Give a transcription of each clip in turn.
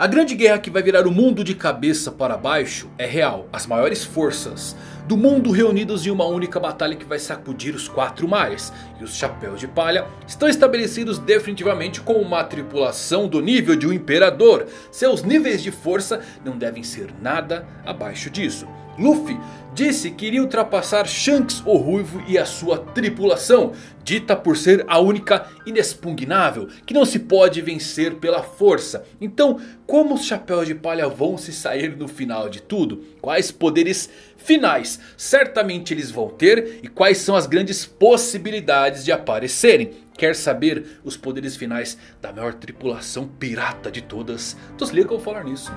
A grande guerra que vai virar o mundo de cabeça para baixo é real. As maiores forças do mundo reunidos em uma única batalha que vai sacudir os quatro mares. E os Chapéus de Palha estão estabelecidos definitivamente como uma tripulação do nível de um imperador. Seus níveis de força não devem ser nada abaixo disso. Luffy disse que iria ultrapassar Shanks o Ruivo e a sua tripulação. Dita por ser a única inexpugnável, que não se pode vencer pela força. Então, como os Chapéus de Palha vão se sair no final de tudo? Quais poderes finais certamente eles vão ter? E quais são as grandes possibilidades de aparecerem? Quer saber os poderes finais da maior tripulação pirata de todas? Liga que eu vou falar nisso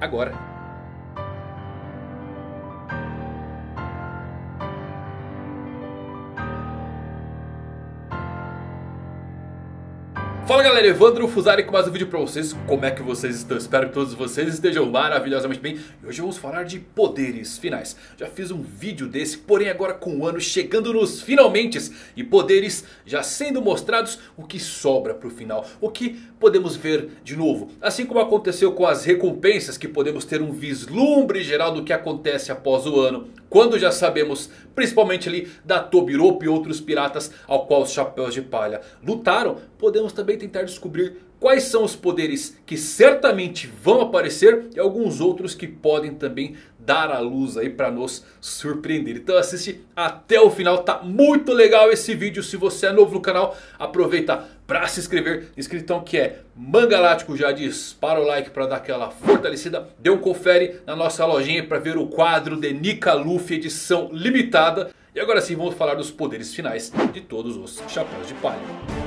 agora. Fala galera, Evandro Fusari com mais um vídeo pra vocês. Como é que vocês estão? Espero que todos vocês estejam maravilhosamente bem. E hoje vamos falar de poderes finais. Já fiz um vídeo desse, porém agora com o ano chegando nos finalmente. E poderes já sendo mostrados, o que sobra pro final. O que podemos ver de novo. Assim como aconteceu com as recompensas, que podemos ter um vislumbre geral do que acontece após o ano. Quando já sabemos, principalmente ali da Tobiropo e outros piratas ao qual os Chapéus de Palha lutaram. Podemos também tentar descobrir quais são os poderes que certamente vão aparecer e alguns outros que podem também dar a luz aí para nos surpreender. Então assiste até o final, tá muito legal esse vídeo. Se você é novo no canal, aproveita para se inscrever. Inscritão que é Mangalático já dispara o like para dar aquela fortalecida. Dê um confere na nossa lojinha para ver o quadro de Nika Luffy edição limitada. E agora sim vamos falar dos poderes finais de todos os Chapéus de Palha.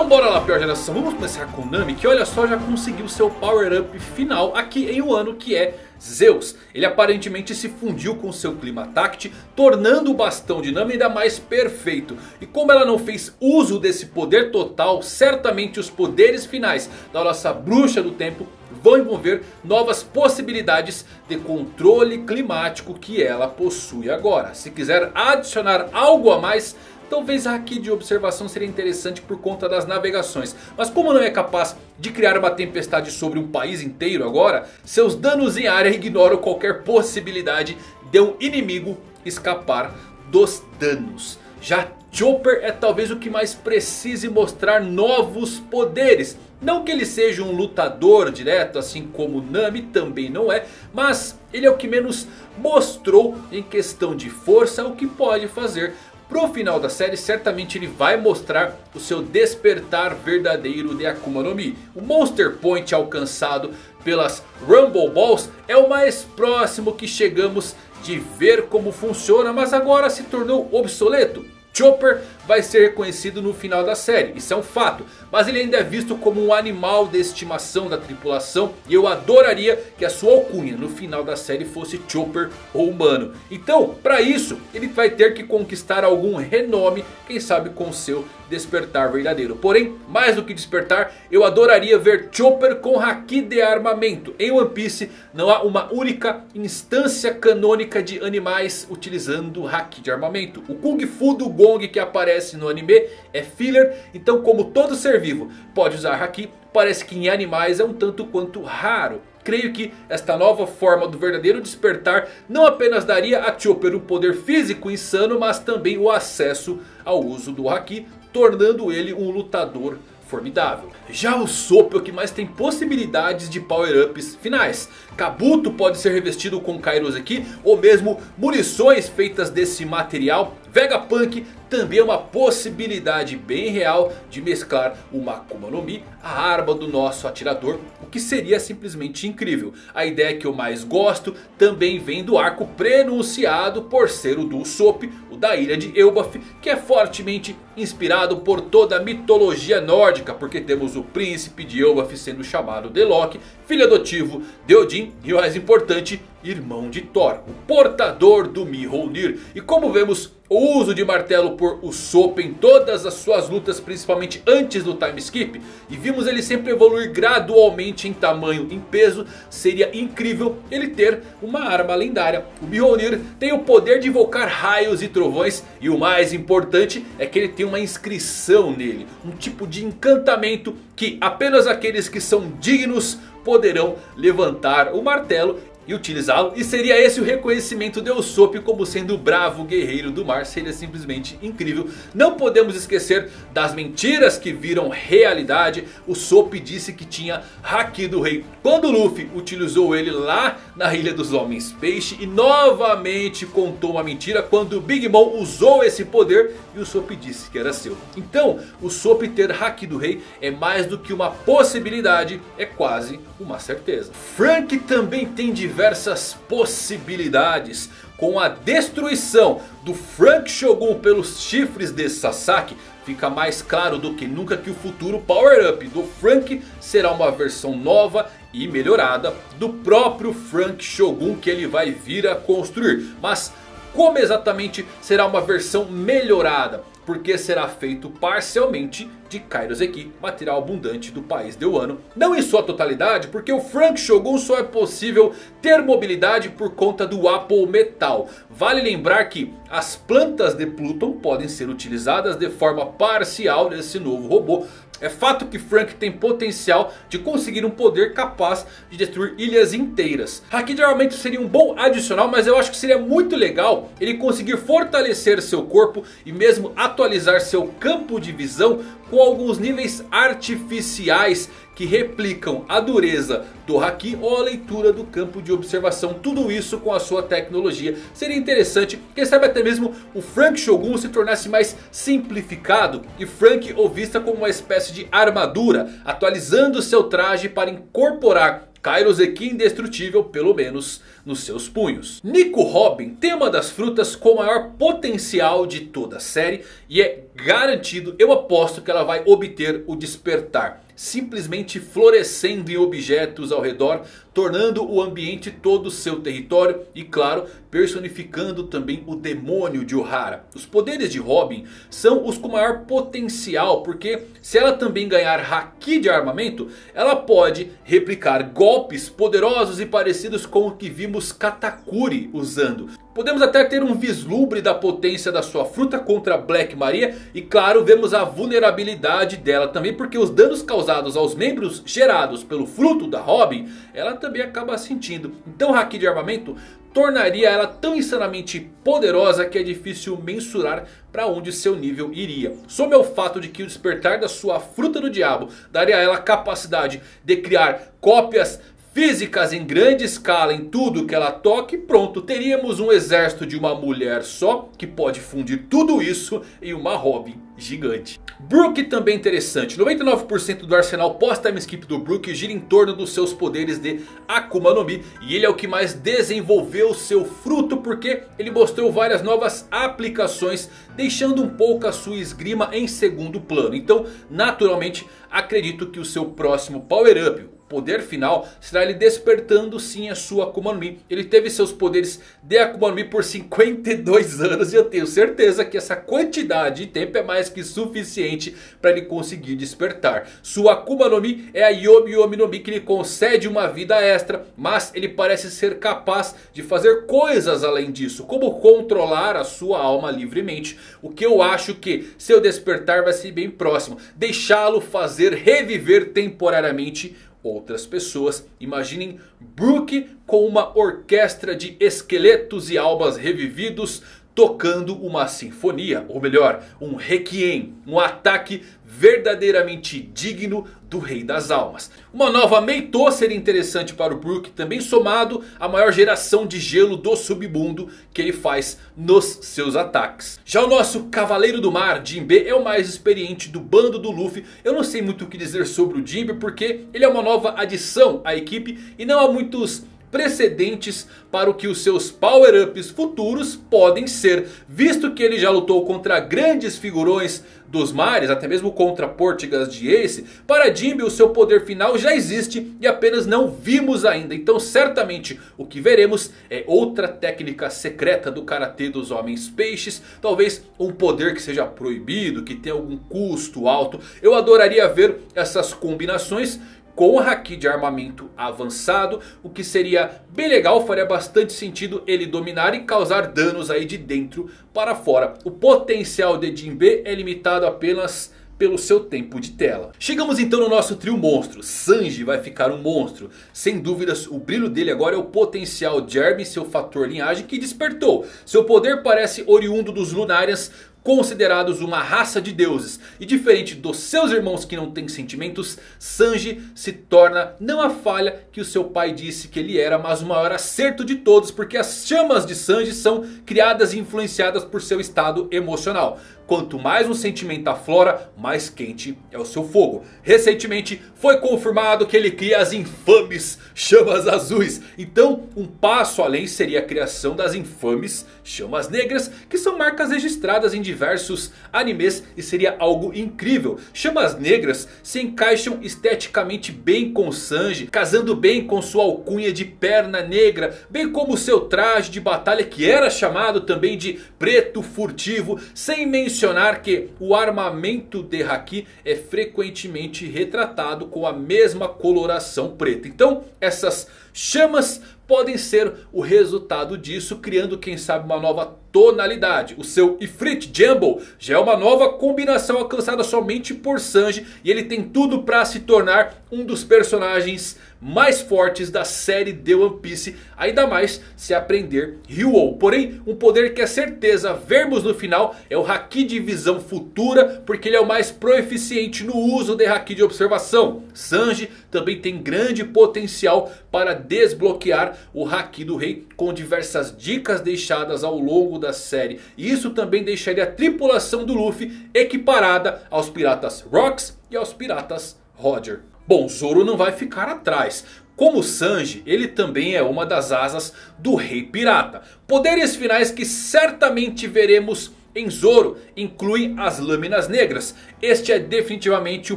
Então bora lá pior geração, vamos começar com Nami que olha só já conseguiu seu power up final aqui em um ano que é Zeus. Ele aparentemente se fundiu com seu clima tact, tornando o bastão de Nami ainda mais perfeito. E como ela não fez uso desse poder total, certamente os poderes finais da nossa bruxa do tempo vão envolver novas possibilidades de controle climático que ela possui agora. Se quiser adicionar algo a mais, Talvez aqui de observação seria interessante por conta das navegações. Mas como não é capaz de criar uma tempestade sobre um país inteiro agora. Seus danos em área ignoram qualquer possibilidade de um inimigo escapar dos danos. Já Chopper é talvez o que mais precise mostrar novos poderes. Não que ele seja um lutador direto, assim como Nami também não é. Mas ele é o que menos mostrou em questão de força o que pode fazer Pro final da série certamente ele vai mostrar o seu despertar verdadeiro de Akuma no Mi. O Monster Point alcançado pelas Rumble Balls é o mais próximo que chegamos de ver como funciona. Mas agora se tornou obsoleto. Chopper vai ser reconhecido no final da série, isso é um fato. Mas ele ainda é visto como um animal de estimação da tripulação. E eu adoraria que a sua alcunha no final da série fosse Chopper ou humano. Então, para isso, ele vai ter que conquistar algum renome, quem sabe com seu despertar verdadeiro. Porém, mais do que despertar, eu adoraria ver Chopper com Haki de armamento. Em One Piece não há uma única instância canônica de animais utilizando Haki de armamento. O Kung Fu do Gong que aparece no anime é filler, então como todo ser vivo pode usar Haki, parece que em animais é um tanto quanto raro. Creio que esta nova forma do verdadeiro despertar não apenas daria a Chopper um poder físico insano, mas também o acesso ao uso do Haki tornando ele um lutador formidável. Já o Sop é o que mais tem possibilidades de power-ups finais. Kabuto pode ser revestido com Kairos aqui ou mesmo munições feitas desse material. Vegapunk também é uma possibilidade bem real de mesclar uma Akuma no Mi, a arma do nosso atirador, o que seria simplesmente incrível. A ideia que eu mais gosto também vem do arco prenunciado por ser o do Usopp, o da ilha de Elbaf, que é fortemente inspirado por toda a mitologia nórdica, porque temos o príncipe de Elbaf sendo chamado de Loki, filho adotivo de Odin e o mais importante, irmão de Thor, o portador do Mjolnir. E como vemos, o uso de martelo por Usopp em todas as suas lutas, principalmente antes do time skip. E vimos ele sempre evoluir gradualmente em tamanho, em peso. Seria incrível ele ter uma arma lendária. O Mjolnir tem o poder de invocar raios e trovões. E o mais importante é que ele tem uma inscrição nele. Um tipo de encantamento que apenas aqueles que são dignos poderão levantar o martelo e utilizá-lo. E seria esse o reconhecimento de Usopp como sendo o bravo guerreiro do mar. Seria simplesmente incrível. Não podemos esquecer das mentiras que viram realidade. Usopp disse que tinha Haki do Rei. Quando Luffy utilizou ele lá na Ilha dos Homens Peixe. E novamente contou uma mentira quando Big Mom usou esse poder. E Usopp disse que era seu. Então Usopp ter Haki do Rei é mais do que uma possibilidade. É quase uma certeza. Frank também tem diversos diversas possibilidades. Com a destruição do Frank Shogun pelos chifres de Sasaki, fica mais claro do que nunca que o futuro Power Up do Frank será uma versão nova e melhorada do próprio Frank Shogun que ele vai vir a construir. Mas como exatamente será uma versão melhorada? Porque será feito parcialmente de Kairoseki, material abundante do país de Wano. Não em sua totalidade, porque o Frank Shogun só é possível ter mobilidade por conta do Apple Metal. Vale lembrar que as plantas de Pluton podem ser utilizadas de forma parcial nesse novo robô. É fato que Frank tem potencial de conseguir um poder capaz de destruir ilhas inteiras. Haki de armamento seria um bom adicional, mas eu acho que seria muito legal ele conseguir fortalecer seu corpo e mesmo atualizar seu campo de visão com alguns níveis artificiais que replicam a dureza do Haki ou a leitura do campo de observação. Tudo isso com a sua tecnologia. Seria interessante, quem sabe até mesmo o Frank Shogun se tornasse mais simplificado. E Frank o vista como uma espécie de armadura. Atualizando seu traje para incorporar Kairoseki indestrutível, pelo menos nos seus punhos. Nico Robin tem uma das frutas com maior potencial de toda a série. E é garantido, eu aposto que ela vai obter o despertar simplesmente florescendo em objetos ao redor, tornando o ambiente todo seu território e claro, personificando também o demônio de Ohara. Os poderes de Robin são os com maior potencial, porque se ela também ganhar Haki de armamento, ela pode replicar golpes poderosos e parecidos com o que vimos Katakuri usando. Podemos até ter um vislumbre da potência da sua fruta contra Black Maria. E claro, vemos a vulnerabilidade dela também. Porque os danos causados aos membros gerados pelo fruto da Robin. Ela também acaba sentindo. Então o Haki de armamento tornaria ela tão insanamente poderosa que é difícil mensurar para onde seu nível iria. Some o fato de que o despertar da sua fruta do diabo daria a ela a capacidade de criar cópias físicas em grande escala em tudo que ela toque, pronto, teríamos um exército de uma mulher só que pode fundir tudo isso em uma Robin gigante. Brook também interessante, 99% do arsenal pós-time skip do Brook gira em torno dos seus poderes de Akuma no Mi. E ele é o que mais desenvolveu seu fruto porque ele mostrou várias novas aplicações, deixando um pouco a sua esgrima em segundo plano. Então naturalmente acredito que o seu próximo power up poder final será ele despertando sim a sua Akuma no Mi. Ele teve seus poderes de Akuma no Mi por 52 anos. E eu tenho certeza que essa quantidade de tempo é mais que suficiente para ele conseguir despertar. Sua Akuma no Mi é a Yomi Yomi no Mi que lhe concede uma vida extra. Mas ele parece ser capaz de fazer coisas além disso. Como controlar a sua alma livremente. O que eu acho que seu despertar vai ser bem próximo. Deixá-lo fazer reviver temporariamente outras pessoas. Imaginem Brook com uma orquestra de esqueletos e almas revividos tocando uma sinfonia, ou melhor, um requiem, um ataque verdadeiramente digno do Rei das Almas. Uma nova Meitô seria interessante para o Brook, também somado à maior geração de gelo do submundo que ele faz nos seus ataques. Já o nosso Cavaleiro do Mar, Jinbe, é o mais experiente do bando do Luffy. Eu não sei muito o que dizer sobre o Jinbe porque ele é uma nova adição à equipe e não há muitos precedentes para o que os seus power-ups futuros podem ser. Visto que ele já lutou contra grandes figurões dos mares, até mesmo contra Portigas de Ace, para Jimby o seu poder final já existe e apenas não vimos ainda. Então certamente o que veremos é outra técnica secreta do Karatê dos Homens Peixes. Talvez um poder que seja proibido, que tenha algum custo alto. Eu adoraria ver essas combinações com Haki de armamento avançado. O que seria bem legal, faria bastante sentido ele dominar e causar danos aí de dentro para fora. O potencial de Jinbe é limitado apenas pelo seu tempo de tela. Chegamos então no nosso trio monstro. Sanji vai ficar um monstro. Sem dúvidas o brilho dele agora é o potencial Jeremy, seu fator linhagem que despertou. Seu poder parece oriundo dos Lunarians considerados uma raça de deuses. E diferente dos seus irmãos que não têm sentimentos, Sanji se torna não a falha que o seu pai disse que ele era, mas o maior acerto de todos, porque as chamas de Sanji são criadas e influenciadas por seu estado emocional. Quanto mais um sentimento aflora, mais quente é o seu fogo. Recentemente foi confirmado que ele cria as infames chamas azuis. Então um passo além seria a criação das infames chamas negras. Que são marcas registradas em diversos animes e seria algo incrível. Chamas negras se encaixam esteticamente bem com Sanji. Casando bem com sua alcunha de perna negra. Bem como seu traje de batalha que era chamado também de preto furtivo. Sem mencionar mencionar que o armamento de Haki é frequentemente retratado com a mesma coloração preta. Então essas chamas podem ser o resultado disso, criando quem sabe uma nova tonalidade. O seu Ifrit Jumbo já é uma nova combinação alcançada somente por Sanji. E ele tem tudo para se tornar um dos personagens mais fortes da série The One Piece. Ainda mais se aprender Ryuou. Porém, um poder que é certeza vermos no final é o Haki de visão futura. Porque ele é o mais proeficiente no uso de Haki de observação. Sanji também tem grande potencial para desbloquear o Haki do Rei. Com diversas dicas deixadas ao longo da série. E isso também deixaria a tripulação do Luffy equiparada aos piratas Rocks e aos piratas Roger. Bom, Zoro não vai ficar atrás. Como Sanji, ele também é uma das asas do Rei Pirata. Poderes finais que certamente veremos em Zoro inclui as lâminas negras. Este é definitivamente o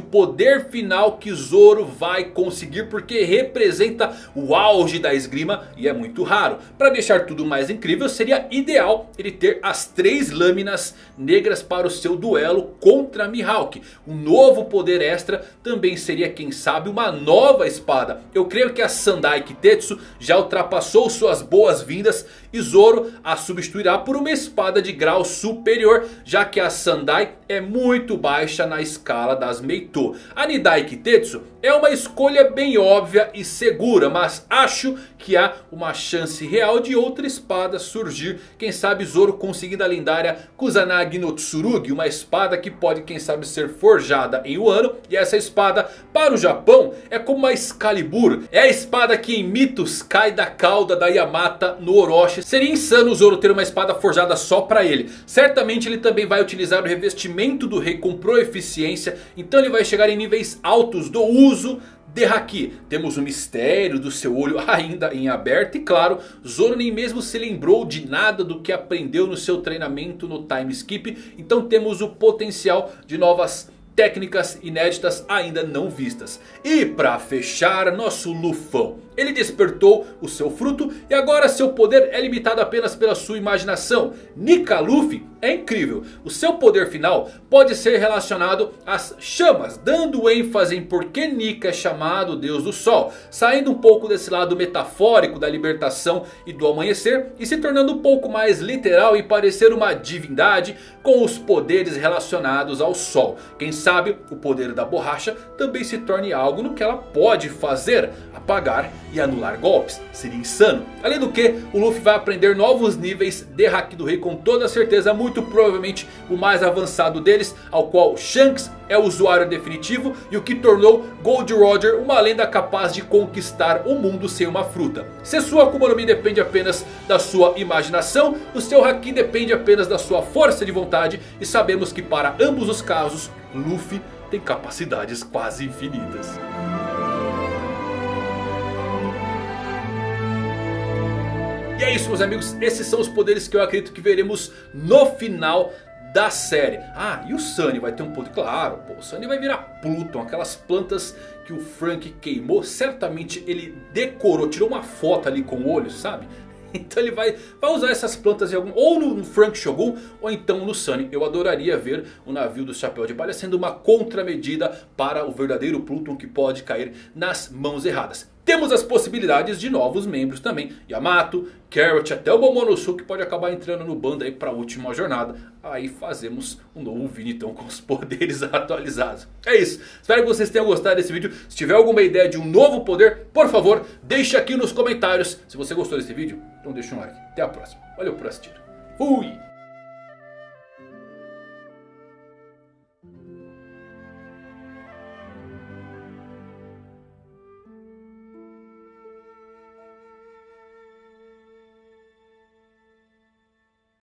poder final que Zoro vai conseguir. Porque representa o auge da esgrima e é muito raro. Para deixar tudo mais incrível seria ideal ele ter as três lâminas negras para o seu duelo contra Mihawk. Um novo poder extra também seria quem sabe uma nova espada. Eu creio que a Sandai Kitetsu já ultrapassou suas boas-vindas. E Zoro a substituirá por uma espada de grau superior. Já que a Sandai é muito baixa na escala das Meito. A Nidai Kitetsu é uma escolha bem óbvia e segura. Mas acho que há uma chance real de outra espada surgir. Quem sabe Zoro conseguindo a lendária Kusanagi no Tsurugi. Uma espada que pode quem sabe ser forjada em Wano. E essa espada para o Japão é como uma Excalibur. É a espada que em mitos cai da cauda da Yamata no Orochi. Seria insano o Zoro ter uma espada forjada só para ele. Certamente ele também vai utilizar o revestimento do rei com proeficiência. Então ele vai chegar em níveis altos do uso uso de Haki. Temos o mistério do seu olho ainda em aberto. E claro, Zoro nem mesmo se lembrou de nada do que aprendeu no seu treinamento no time skip. Então temos o potencial de novas técnicas inéditas ainda não vistas. E para fechar, nosso Lufão. Ele despertou o seu fruto e agora seu poder é limitado apenas pela sua imaginação. Nika Luffy é incrível. O seu poder final pode ser relacionado às chamas. Dando ênfase em por que Nika é chamado Deus do Sol. Saindo um pouco desse lado metafórico da libertação e do amanhecer. E se tornando um pouco mais literal e parecer uma divindade com os poderes relacionados ao Sol. Quem sabe o poder da borracha também se torne algo no que ela pode fazer. Apagar e anular golpes. Seria insano. Além do que, o Luffy vai aprender novos níveis de Haki do Rei com toda certeza. Muito provavelmente o mais avançado deles. Ao qual Shanks é o usuário definitivo. E o que tornou Gold Roger uma lenda capaz de conquistar o mundo sem uma fruta. Se sua Akuma no Mi depende apenas da sua imaginação. O seu Haki depende apenas da sua força de vontade. E sabemos que para ambos os casos, Luffy tem capacidades quase infinitas. E é isso meus amigos, esses são os poderes que eu acredito que veremos no final da série. Ah, e o Sunny vai ter um poder, claro, pô, o Sunny vai virar Pluton, aquelas plantas que o Frank queimou, certamente ele decorou, tirou uma foto ali com o olho, sabe? Então ele vai, vai usar essas plantas em algum, ou no Frank Shogun ou então no Sunny. Eu adoraria ver o navio do Chapéu de Palha sendo uma contramedida para o verdadeiro Pluton que pode cair nas mãos erradas. Temos as possibilidades de novos membros também. Yamato, Carrot, até o Momonosuke pode acabar entrando no bando aí para a última jornada. Aí fazemos um novo Vinitão com os poderes atualizados. É isso. Espero que vocês tenham gostado desse vídeo. Se tiver alguma ideia de um novo poder, por favor, deixe aqui nos comentários. Se você gostou desse vídeo, então deixa um like. Até a próxima. Valeu por assistir. Fui!